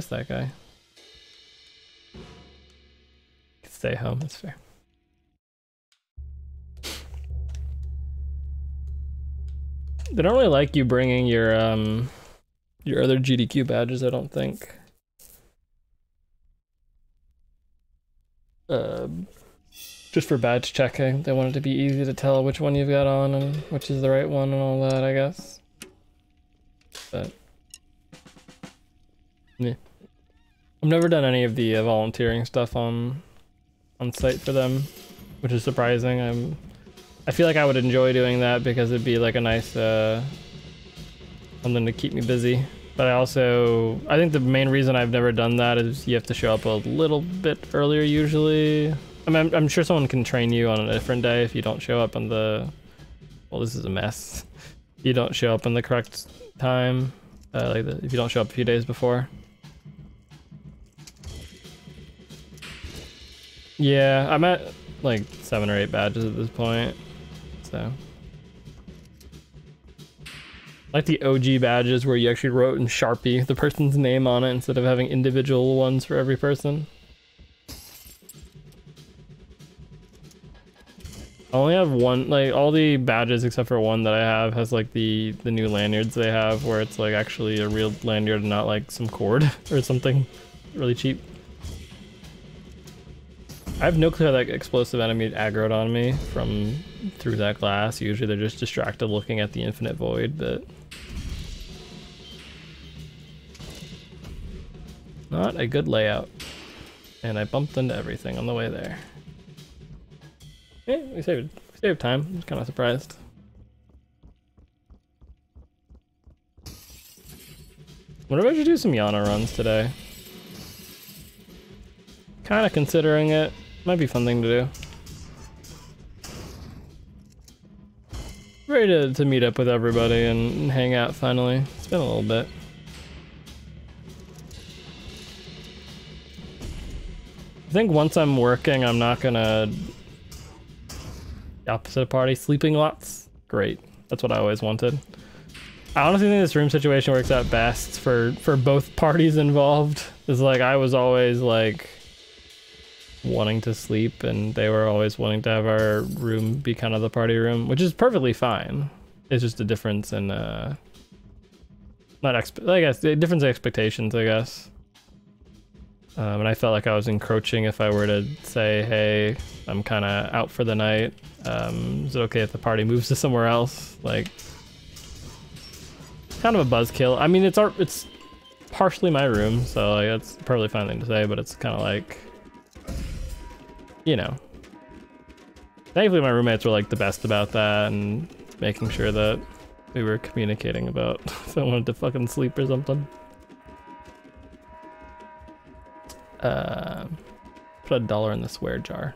Just that guy. Stay home, that's fair. They don't really like you bringing your um your other GDQ badges, I don't think. Uh, just for badge checking, they want it to be easy to tell which one you've got on and which is the right one and all that, I guess. But yeah, I've never done any of the uh, volunteering stuff on on site for them, which is surprising. I'm I feel like I would enjoy doing that because it'd be like a nice uh, something to keep me busy. But I also, I think the main reason I've never done that is you have to show up a little bit earlier usually. I mean, I'm, I'm sure someone can train you on a different day if you don't show up on the, well, this is a mess. You don't show up in the correct time, uh, like the, if you don't show up a few days before. Yeah, I'm at like seven or eight badges at this point, so. Like the OG badges where you actually wrote in Sharpie the person's name on it instead of having individual ones for every person. I only have one, like all the badges except for one that I have has like the the new lanyards they have where it's like actually a real lanyard and not like some cord or something really cheap. I have no clue how that explosive enemy aggroed on me from through that glass. Usually they're just distracted looking at the infinite void, but Not a good layout. And I bumped into everything on the way there. Yeah, we saved, we saved time. I was kind of surprised. Wonder if I should do some Yana runs today. Kind of considering it. Might be a fun thing to do. Ready to, to meet up with everybody and hang out finally. It's been a little bit. I think once I'm working, I'm not gonna... Opposite party, sleeping lots? Great. That's what I always wanted. I honestly think this room situation works out best for, for both parties involved. It's like, I was always like wanting to sleep and they were always wanting to have our room be kind of the party room, which is perfectly fine. It's just a difference in, uh, not exp I guess, the difference in expectations, I guess. Um, and I felt like I was encroaching if I were to say, hey, I'm kind of out for the night. Um, is it okay if the party moves to somewhere else? Like, kind of a buzzkill. I mean, it's our, it's partially my room, so like that's perfectly fine thing to say, but it's kind of like, you know. Thankfully, my roommates were like the best about that and making sure that we were communicating about if I wanted to fucking sleep or something. Uh, put a dollar in the swear jar.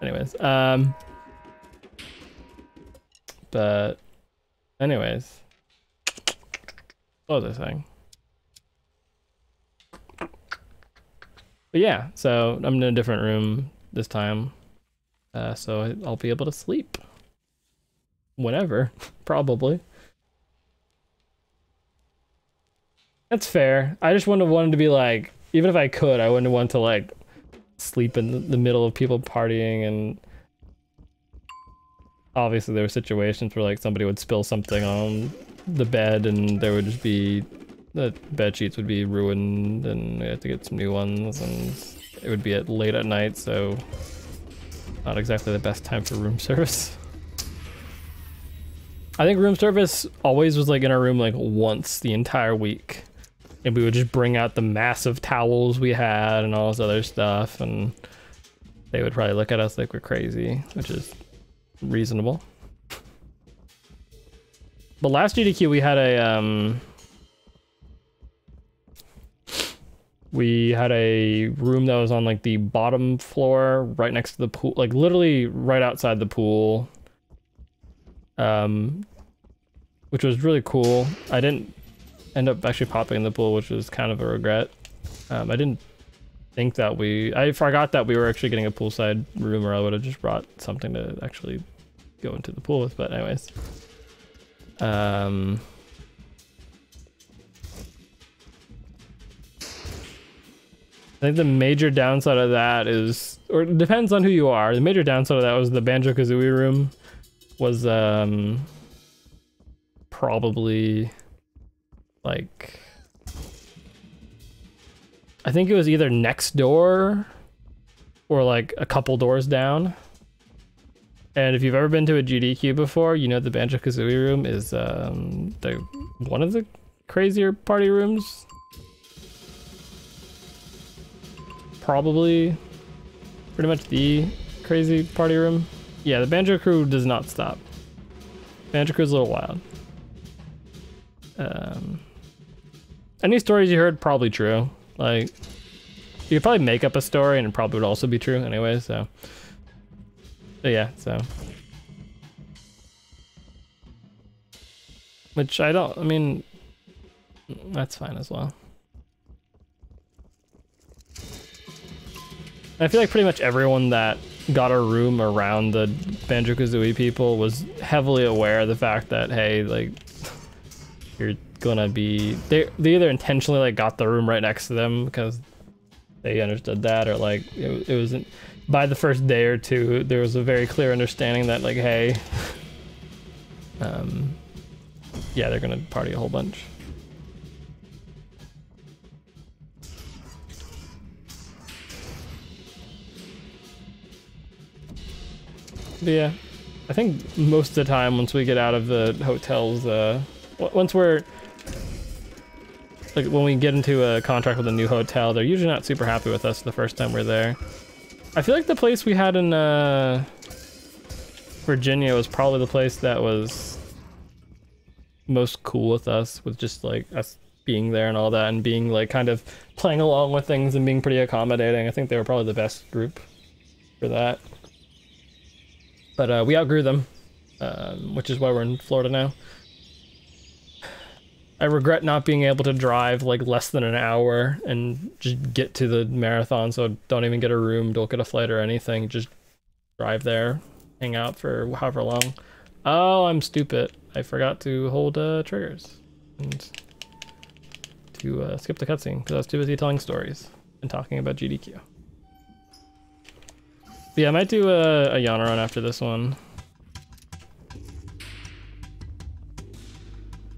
anyways, um, but anyways, what was I saying? But yeah, so I'm in a different room this time, uh, so I'll be able to sleep whenever, probably. That's fair. I just wouldn't have wanted to be like, even if I could, I wouldn't want to like sleep in the middle of people partying and obviously there were situations where like somebody would spill something on the bed and there would just be the bed sheets would be ruined and we have to get some new ones and it would be at late at night so not exactly the best time for room service. I think room service always was like in our room like once the entire week and we would just bring out the massive towels we had and all this other stuff and they would probably look at us like we're crazy which is reasonable but last GDQ we had a um we had a room that was on like the bottom floor right next to the pool like literally right outside the pool um which was really cool I didn't end up actually popping in the pool, which was kind of a regret. Um, I didn't think that we... I forgot that we were actually getting a poolside room, or I would have just brought something to actually go into the pool with, but anyways. Um... I think the major downside of that is, or depends on who you are. The major downside of that was the Banjo Kazooie room was um probably like I think it was either next door or like a couple doors down. And if you've ever been to a GDQ before, you know the Banjo Kazooie room is um, the one of the crazier party rooms. Probably pretty much the crazy party room. Yeah, the Banjo crew does not stop. Banjo crew's a little wild. Um, any stories you heard, probably true. Like, you could probably make up a story and it probably would also be true anyway, so. But yeah, so. Which I don't, I mean, that's fine as well. I feel like pretty much everyone that got a room around the Banjo Kazooie people was heavily aware of the fact that hey, like you're gonna be they they either intentionally like got the room right next to them because they understood that or like it, it wasn't by the first day or two there was a very clear understanding that like hey um yeah they're gonna party a whole bunch Yeah, I think most of the time once we get out of the hotels, uh, once we're like when we get into a contract with a new hotel, they're usually not super happy with us the first time we're there. I feel like the place we had in uh, Virginia was probably the place that was most cool with us, with just like us being there and all that, and being like kind of playing along with things and being pretty accommodating. I think they were probably the best group for that. But uh, we outgrew them, um, which is why we're in Florida now. I regret not being able to drive like less than an hour and just get to the marathon. So don't even get a room, don't get a flight or anything. Just drive there, hang out for however long. Oh, I'm stupid. I forgot to hold uh, triggers and to uh, skip the cutscene because I was too busy telling stories and talking about GDQ. Yeah, I might do a, a Yana run after this one.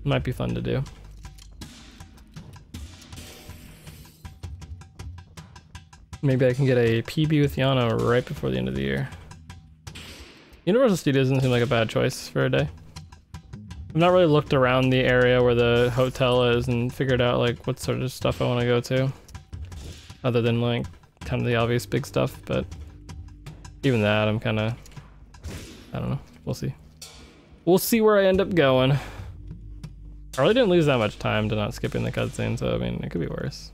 Might be fun to do. Maybe I can get a PB with Yana right before the end of the year. Universal Studios doesn't seem like a bad choice for a day. I've not really looked around the area where the hotel is and figured out like what sort of stuff I want to go to. Other than like kind of the obvious big stuff, but even that, I'm kind of, I don't know. We'll see. We'll see where I end up going. I really didn't lose that much time to not skipping the cutscene, so I mean, it could be worse.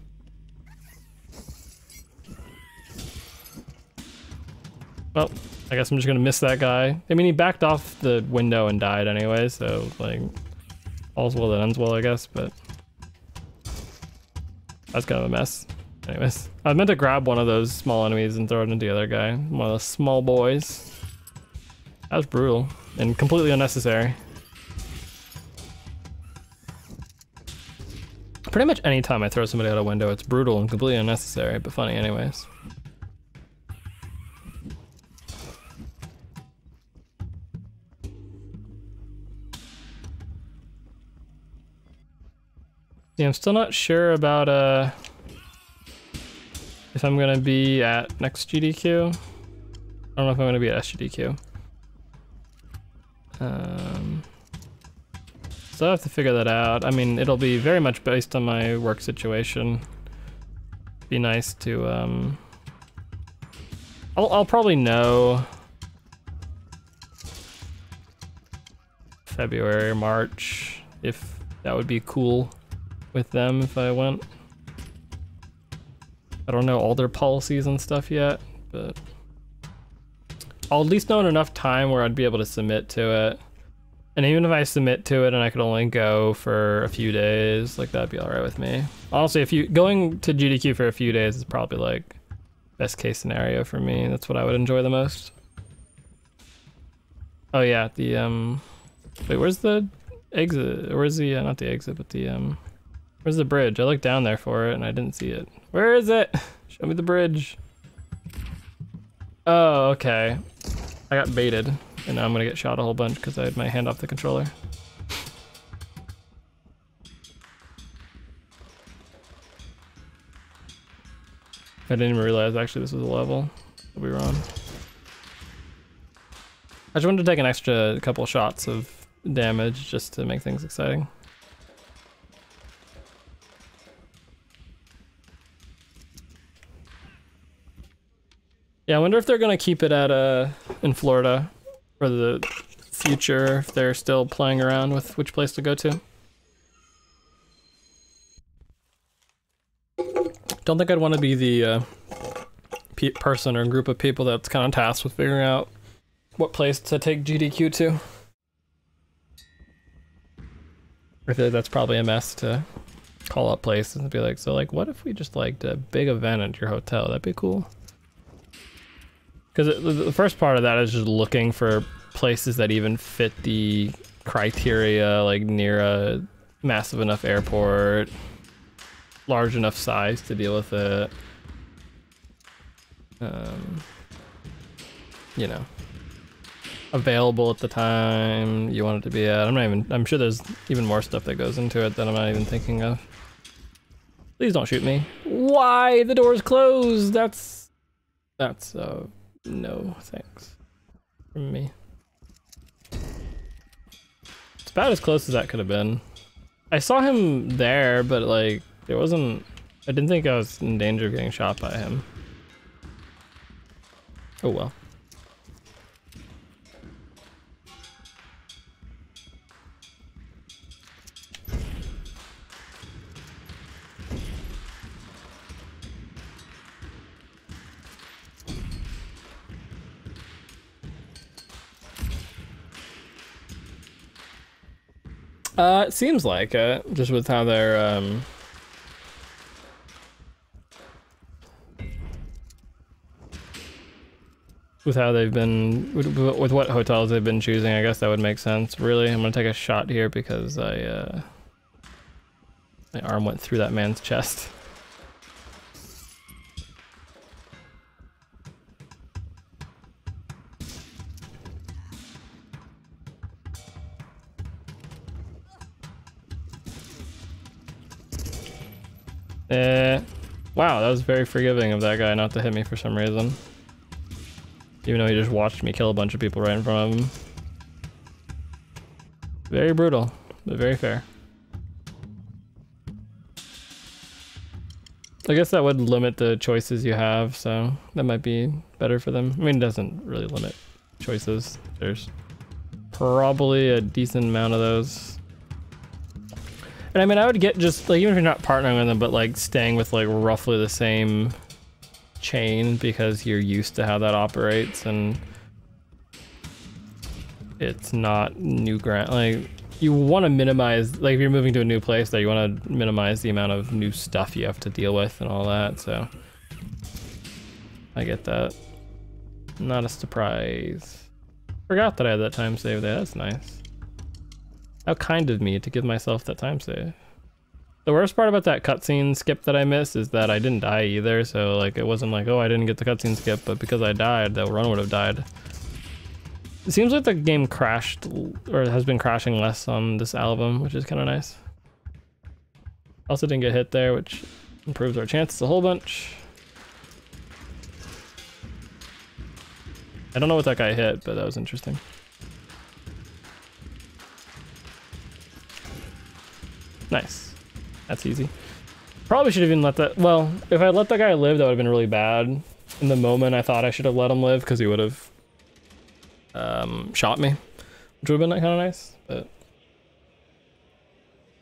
Well, I guess I'm just gonna miss that guy. I mean, he backed off the window and died anyway, so like, all's well that ends well, I guess, but that's kind of a mess. Anyways, I meant to grab one of those small enemies and throw it into the other guy. One of the small boys. That was brutal and completely unnecessary. Pretty much any time I throw somebody out a window, it's brutal and completely unnecessary, but funny anyways. Yeah, I'm still not sure about uh if I'm gonna be at next GDQ. I don't know if I'm gonna be at SGDQ. Um, so I have to figure that out. I mean, it'll be very much based on my work situation. Be nice to, um, I'll, I'll probably know February, March, if that would be cool with them if I went. I don't know all their policies and stuff yet, but I'll at least know in enough time where I'd be able to submit to it. And even if I submit to it and I could only go for a few days, like that'd be all right with me. Honestly, if you going to GDQ for a few days is probably like best case scenario for me. That's what I would enjoy the most. Oh yeah, the um, wait, where's the exit? Where's the uh, not the exit, but the um, Where's the bridge? I looked down there for it and I didn't see it. Where is it? Show me the bridge. Oh, okay. I got baited, and now I'm gonna get shot a whole bunch because I had my hand off the controller. I didn't even realize actually this was a level that we were on. I just wanted to take an extra couple shots of damage just to make things exciting. Yeah, I wonder if they're gonna keep it at uh in Florida for the future if they're still playing around with which place to go to. Don't think I'd want to be the uh, pe person or group of people that's kind of tasked with figuring out what place to take GDQ to. I feel like that's probably a mess to call up places and be like, so like, what if we just like a big event at your hotel? That'd be cool. Because the first part of that is just looking for places that even fit the criteria, like near a massive enough airport, large enough size to deal with it. Um, you know, available at the time you want it to be at. I'm not even, I'm sure there's even more stuff that goes into it that I'm not even thinking of. Please don't shoot me. Why? The door's closed. That's, that's, uh, no thanks from me. It's about as close as that could have been. I saw him there, but like, it wasn't, I didn't think I was in danger of getting shot by him. Oh well. Uh, it seems like it, just with how they're, um... With how they've been, with, with what hotels they've been choosing, I guess that would make sense. Really, I'm gonna take a shot here because I, uh... My arm went through that man's chest. Uh, wow, that was very forgiving of that guy not to hit me for some reason. Even though he just watched me kill a bunch of people right in front of him. Very brutal, but very fair. I guess that would limit the choices you have, so that might be better for them. I mean, it doesn't really limit choices. There's probably a decent amount of those and I mean, I would get just like even if you're not partnering with them, but like staying with like roughly the same chain because you're used to how that operates and it's not new grant like you want to minimize like if you're moving to a new place that you want to minimize the amount of new stuff you have to deal with and all that so I get that. Not a surprise. Forgot that I had that time save there that's nice how kind of me to give myself that time save. The worst part about that cutscene skip that I missed is that I didn't die either, so like it wasn't like, oh, I didn't get the cutscene skip, but because I died, that run would have died. It seems like the game crashed, or has been crashing less on this album, which is kind of nice. Also didn't get hit there, which improves our chances a whole bunch. I don't know what that guy hit, but that was interesting. Nice. That's easy. Probably should have even let that... Well, if I let that guy live, that would have been really bad. In the moment, I thought I should have let him live because he would have um, shot me, which would have been kind of nice. But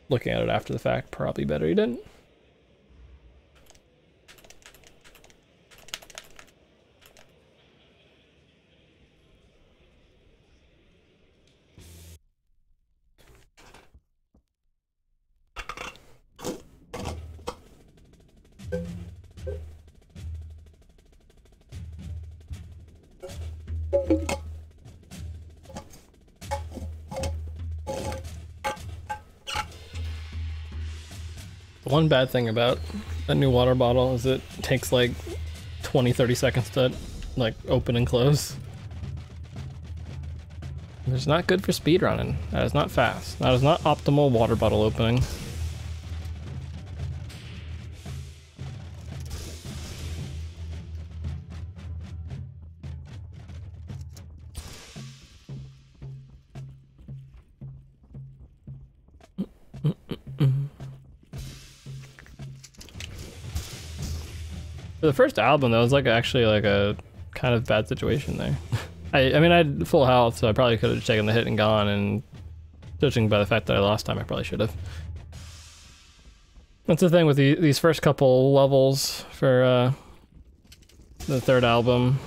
looking at it after the fact, probably better he didn't. One bad thing about That new water bottle is it takes like 20, 30 seconds to like open and close. It's not good for speedrunning. That is not fast. That is not optimal water bottle opening. For the first album, that was like actually like a kind of bad situation there. I, I mean, I had full health, so I probably could have taken the hit and gone, and judging by the fact that I lost time, I probably should have. That's the thing with the, these first couple levels for uh, the third album.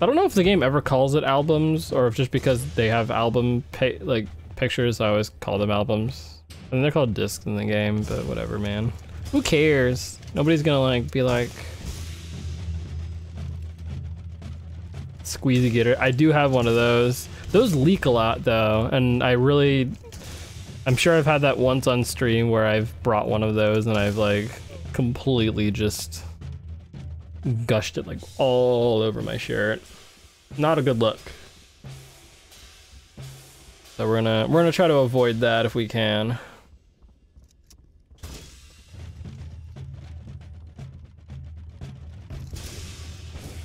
I don't know if the game ever calls it albums, or if just because they have album like pictures, I always call them albums. Mean, they're called discs in the game, but whatever, man. Who cares? Nobody's gonna like be like, squeezy getter. I do have one of those. Those leak a lot though, and I really, I'm sure I've had that once on stream where I've brought one of those and I've like completely just gushed it like all over my shirt. Not a good look. So we're gonna we're gonna try to avoid that if we can.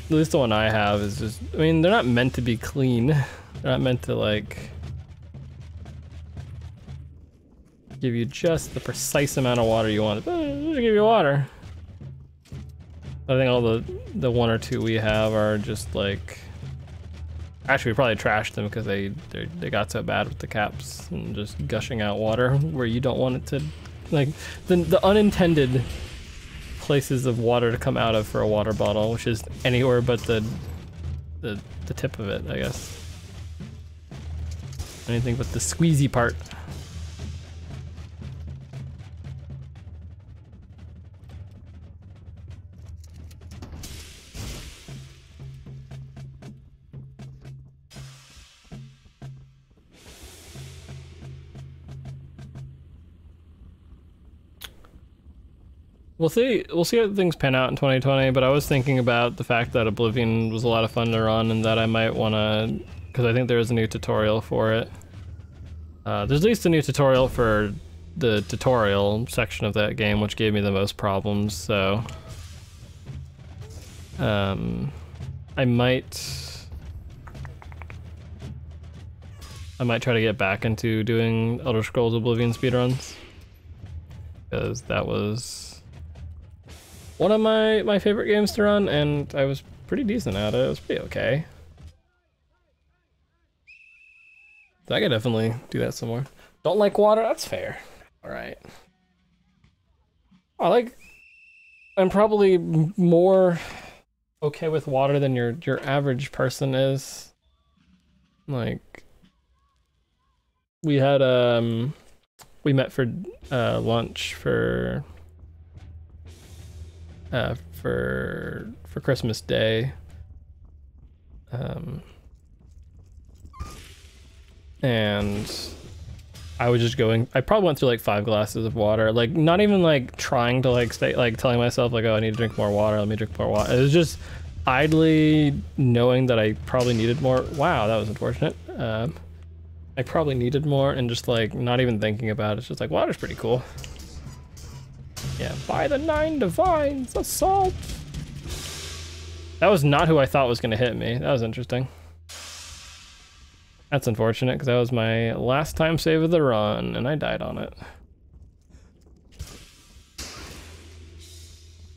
At least the one I have is just, I mean, they're not meant to be clean. They're not meant to like give you just the precise amount of water you want. But give you water. I think all the the one or two we have are just like actually we probably trashed them because they, they, they got so bad with the caps and just gushing out water where you don't want it to like the the unintended places of water to come out of for a water bottle, which is anywhere but the the, the tip of it, I guess. Anything but the squeezy part. We'll see. We'll see how things pan out in 2020. But I was thinking about the fact that Oblivion was a lot of fun to run, and that I might want to, because I think there is a new tutorial for it. Uh, there's at least a new tutorial for the tutorial section of that game, which gave me the most problems. So, um, I might, I might try to get back into doing Elder Scrolls Oblivion speedruns because that was one of my, my favorite games to run, and I was pretty decent at it. It was pretty okay. I could definitely do that some more. Don't like water? That's fair. Alright. I like... I'm probably more okay with water than your, your average person is. Like... We had, um... We met for uh, lunch for uh, for for Christmas Day. Um, and I was just going. I probably went through like five glasses of water. Like not even like trying to like stay like telling myself like oh I need to drink more water. Let me drink more water. It was just idly knowing that I probably needed more. Wow, that was unfortunate. Um, I probably needed more and just like not even thinking about it. It's just like water's pretty cool. Yeah, by the nine divines, assault! That was not who I thought was gonna hit me. That was interesting. That's unfortunate, because that was my last time save of the run, and I died on it.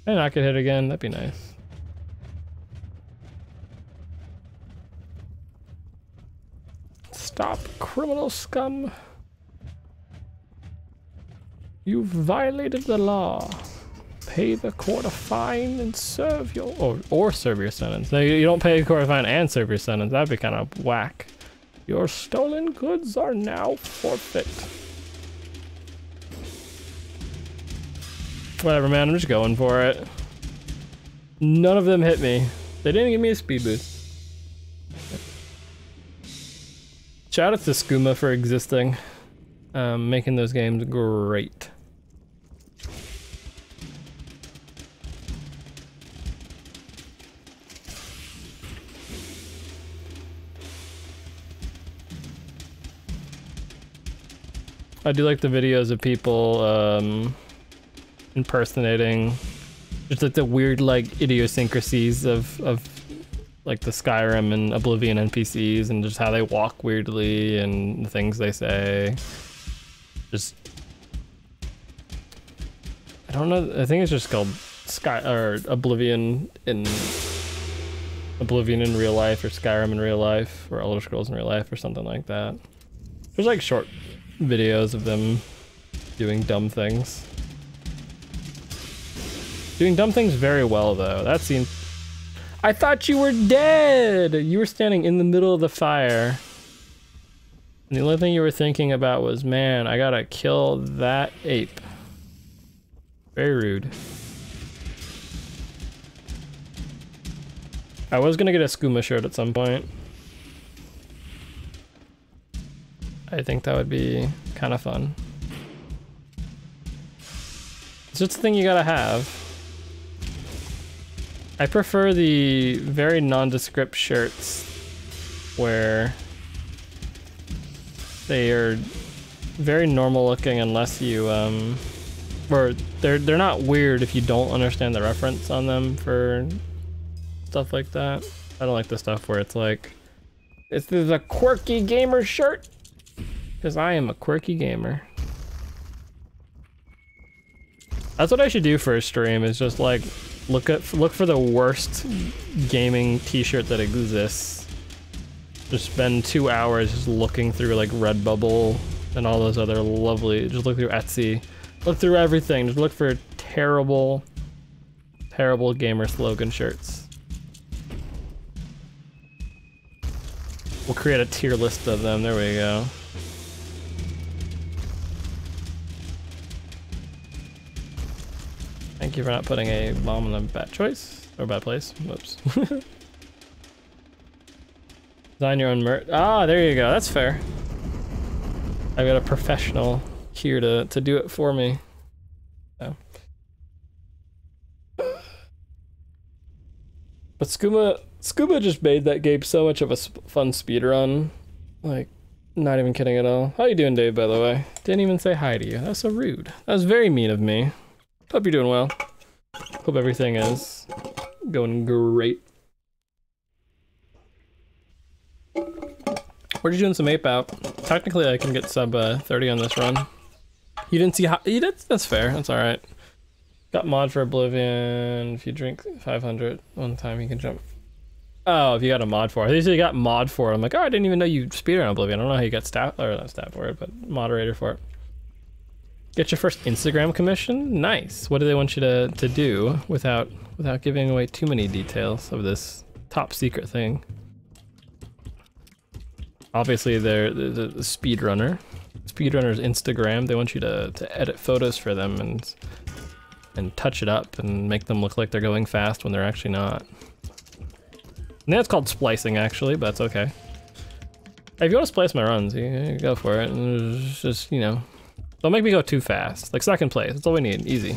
And I could hit again, that'd be nice. Stop, criminal scum! You've violated the law. Pay the court a fine and serve your or or serve your sentence. No, you don't pay the court a fine and serve your sentence. That'd be kind of whack. Your stolen goods are now forfeit. Whatever, man. I'm just going for it. None of them hit me. They didn't give me a speed boost. Shout out to Skooma for existing. Um, making those games great. I do like the videos of people um, impersonating just like the weird like idiosyncrasies of of like the Skyrim and Oblivion NPCs and just how they walk weirdly and the things they say. Just I don't know. I think it's just called Sky or Oblivion in Oblivion in real life or Skyrim in real life or Elder Scrolls in real life or something like that. There's like short videos of them doing dumb things. Doing dumb things very well though. That seems I thought you were dead! You were standing in the middle of the fire. And the only thing you were thinking about was, man, I gotta kill that ape. Very rude. I was gonna get a skooma shirt at some point. I think that would be kind of fun. It's just a thing you gotta have. I prefer the very nondescript shirts where they are very normal looking unless you um or they're they're not weird if you don't understand the reference on them for stuff like that. I don't like the stuff where it's like this is a quirky gamer shirt because I am a quirky gamer. That's what I should do for a stream is just like Look at look for the worst gaming t-shirt that exists. Just spend two hours just looking through like Redbubble and all those other lovely, just look through Etsy. Look through everything, just look for terrible, terrible gamer slogan shirts. We'll create a tier list of them, there we go. You for not putting a bomb in a bad choice. Or bad place. Whoops. Design your own merch. Ah, there you go. That's fair. I've got a professional here to, to do it for me. So. But Skooma, Skooma just made that game so much of a sp fun speed run. Like, not even kidding at all. How you doing, Dave, by the way? Didn't even say hi to you. That was so rude. That was very mean of me. Hope you're doing well. Hope everything is going great. We're just doing some ape out. Technically, I can get sub uh, 30 on this run. You didn't see how you did? That's fair. That's all right. Got mod for Oblivion. If you drink 500 one time, you can jump. Oh, if you got a mod for it. I think you got mod for it. I'm like, oh, I didn't even know you speedrun Oblivion. I don't know how you got staff or not staff for it, but moderator for it. Get your first Instagram commission? Nice. What do they want you to, to do without without giving away too many details of this top secret thing? Obviously, they're the, the, speedrunner. Speedrunner's Instagram. They want you to, to edit photos for them and and touch it up and make them look like they're going fast when they're actually not. And that's called splicing, actually, but that's okay. If you want to splice my runs, you, you go for it. Just, you know, don't make me go too fast. Like second place, that's all we need, easy.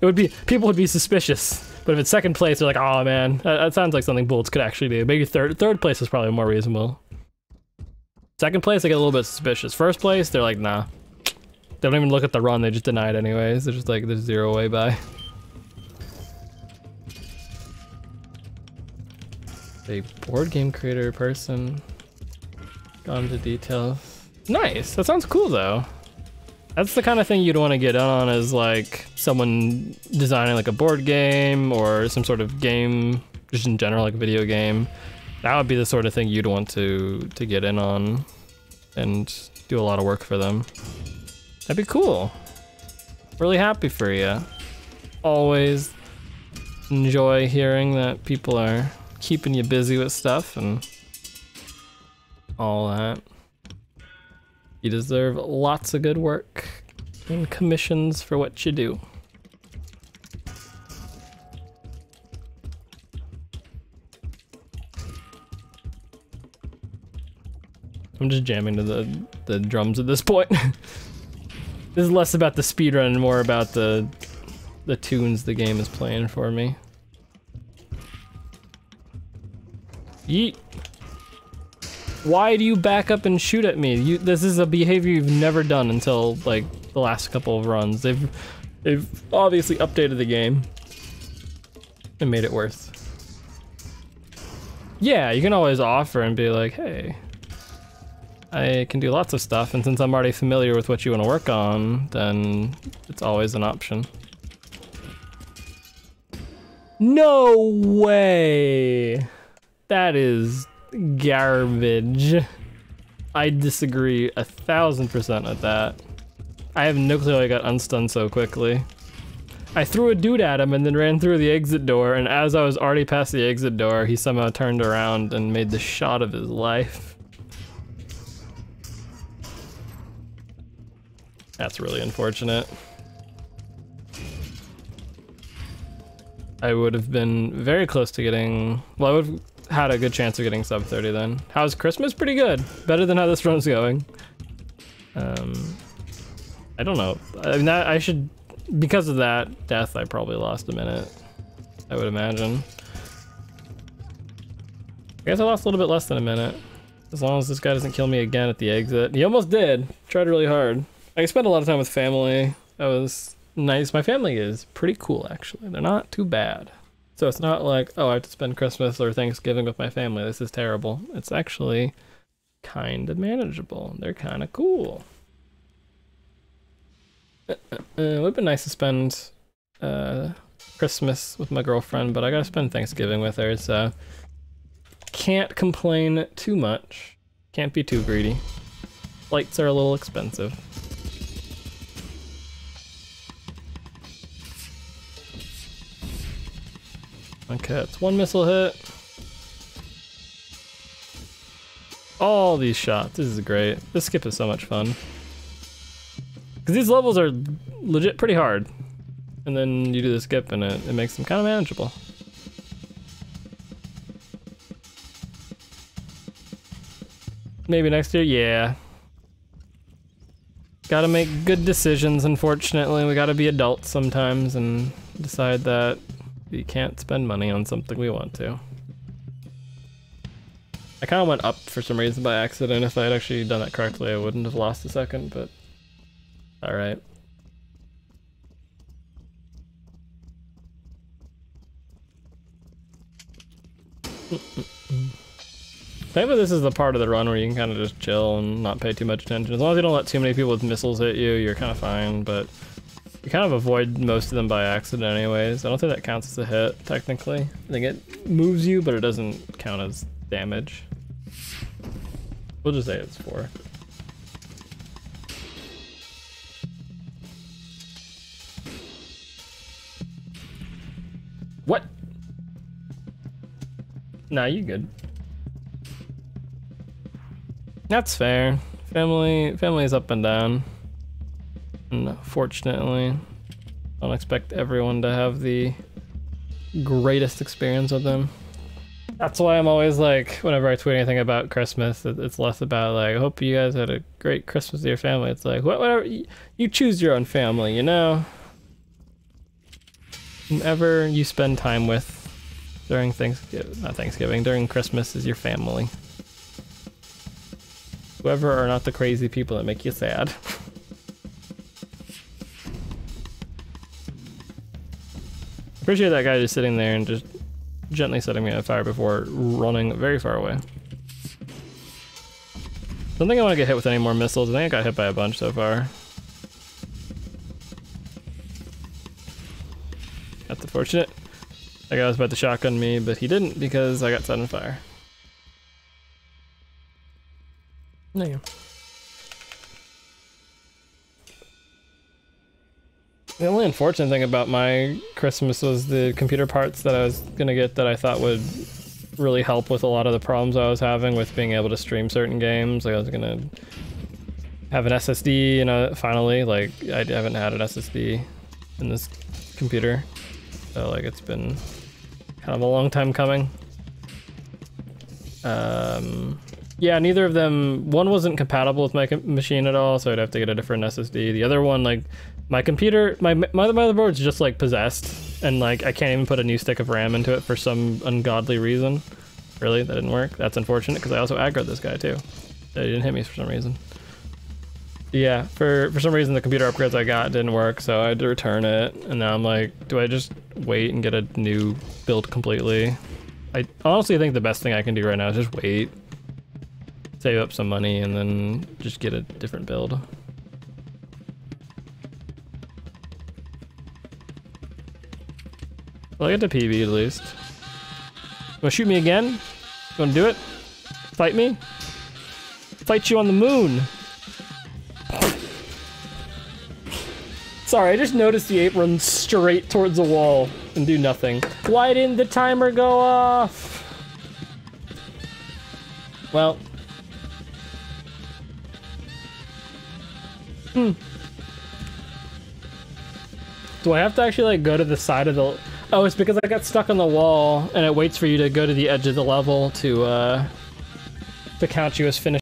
it would be, people would be suspicious. But if it's second place, they're like, oh man, that, that sounds like something Bullets could actually do. Maybe third, third place is probably more reasonable. Second place, they get a little bit suspicious. First place, they're like, nah. They don't even look at the run, they just deny it anyways. They're just like, there's zero way by. A board game creator person. Gone into details. Nice. That sounds cool though. That's the kind of thing you'd want to get on as like someone designing like a board game or some sort of game, just in general, like a video game. That would be the sort of thing you'd want to to get in on and do a lot of work for them. That'd be cool. Really happy for you. Always enjoy hearing that people are keeping you busy with stuff and all that. You deserve lots of good work and commissions for what you do. I'm just jamming to the, the drums at this point. this is less about the speedrun and more about the the tunes the game is playing for me. Yeet. Why do you back up and shoot at me? You, this is a behavior you've never done until like the last couple of runs. They've they've obviously updated the game and made it worse. Yeah, you can always offer and be like, hey, I can do lots of stuff, and since I'm already familiar with what you want to work on, then it's always an option. No way! That is garbage. I disagree a thousand percent with that. I have no clue I got unstunned so quickly. I threw a dude at him and then ran through the exit door, and as I was already past the exit door, he somehow turned around and made the shot of his life. That's really unfortunate. I would have been very close to getting, well, I would have had a good chance of getting sub 30 then. How's Christmas? Pretty good. Better than how this run's going. Um, I don't know. I mean, that, I should because of that death, I probably lost a minute. I would imagine. I guess I lost a little bit less than a minute. As long as this guy doesn't kill me again at the exit. He almost did. Tried really hard. I spent a lot of time with family. That was nice. My family is pretty cool, actually. They're not too bad. So it's not like, oh, I have to spend Christmas or Thanksgiving with my family. This is terrible. It's actually kind of manageable. They're kind of cool. Uh, it would have been nice to spend uh, Christmas with my girlfriend, but I gotta spend Thanksgiving with her, so can't complain too much. Can't be too greedy. Flights are a little expensive. Okay, it's one missile hit. All these shots, this is great. This skip is so much fun. Because these levels are legit pretty hard. And then you do the skip and it, it makes them kind of manageable. Maybe next year? Yeah. Gotta make good decisions, unfortunately. We gotta be adults sometimes and decide that we can't spend money on something we want to. I kind of went up for some reason by accident. If I had actually done that correctly, I wouldn't have lost a second, but Alright. Maybe this is the part of the run where you can kind of just chill and not pay too much attention. As long as you don't let too many people with missiles hit you, you're kind of fine, but you kind of avoid most of them by accident anyways. I don't think that counts as a hit, technically. I think it moves you, but it doesn't count as damage. We'll just say it's four. What? Nah, you good. That's fair. Family, family is up and down. Unfortunately, I don't expect everyone to have the greatest experience with them. That's why I'm always like, whenever I tweet anything about Christmas, it's less about like, I hope you guys had a great Christmas with your family. It's like, whatever, you choose your own family, you know? whomever you spend time with during Thanksgiving, not Thanksgiving, during Christmas is your family. Whoever are not the crazy people that make you sad. Appreciate that guy just sitting there and just gently setting me on fire before running very far away. Don't think I want to get hit with any more missiles. I think I got hit by a bunch so far. That's unfortunate. That guy was about to shotgun me, but he didn't because I got set on fire. There you go. The only unfortunate thing about my Christmas was the computer parts that I was gonna get that I thought would really help with a lot of the problems I was having with being able to stream certain games. Like I was gonna have an SSD, you know, finally. Like I haven't had an SSD in this computer. So like it's been kind of a long time coming. Um, yeah, neither of them, one wasn't compatible with my machine at all, so I'd have to get a different SSD. The other one, like, my computer, my, my motherboard's just like possessed, and like I can't even put a new stick of RAM into it for some ungodly reason. Really? That didn't work? That's unfortunate because I also aggroed this guy too. He didn't hit me for some reason. Yeah, for, for some reason the computer upgrades I got didn't work, so I had to return it. And now I'm like, do I just wait and get a new build completely? I honestly think the best thing I can do right now is just wait. Save up some money and then just get a different build. Well, I get to PB at least. You wanna shoot me again? You wanna do it? Fight me? Fight you on the moon! Sorry, I just noticed the ape run straight towards the wall and do nothing. Why didn't the timer go off? Well. Hmm. Do I have to actually like go to the side of the... Oh, it's because I got stuck on the wall and it waits for you to go to the edge of the level to, uh, to count you as finished.